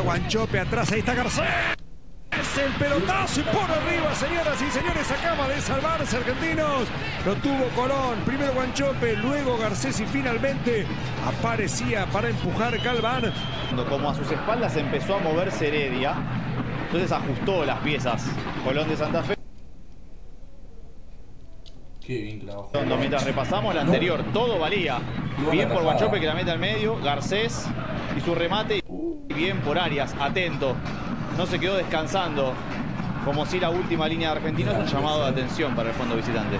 Guanchope atrás, ahí está Garcés. Es el pelotazo y por arriba, señoras y señores, acaba de salvarse Argentinos. Lo tuvo Colón, primero Guanchope, luego Garcés y finalmente aparecía para empujar Galván. Como a sus espaldas empezó a moverse Heredia, entonces ajustó las piezas Colón de Santa Fe. Qué bien clavado. Mientras repasamos la anterior, todo valía. Bien por Guanchope que la mete al medio, Garcés y su remate. Bien por Arias, atento. No se quedó descansando. Como si la última línea de Argentinos, un llamado de atención para el fondo visitante.